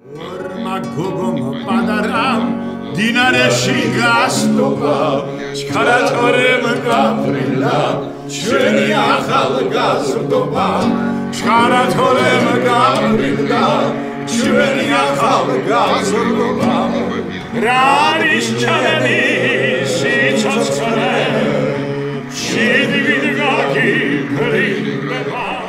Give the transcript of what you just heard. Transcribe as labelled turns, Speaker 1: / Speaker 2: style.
Speaker 1: ორმა გოგომა პადარამ დინარეში გასტობა ჩქარატორემ გაფრილა ჩვენი ახალგაზრდობა ჩქარატორემ გაფრილა ჩვენი ახალგაზრდობა რა არის ჩანელი სიცოცხლე შიდი ვიდგა გიფრინდება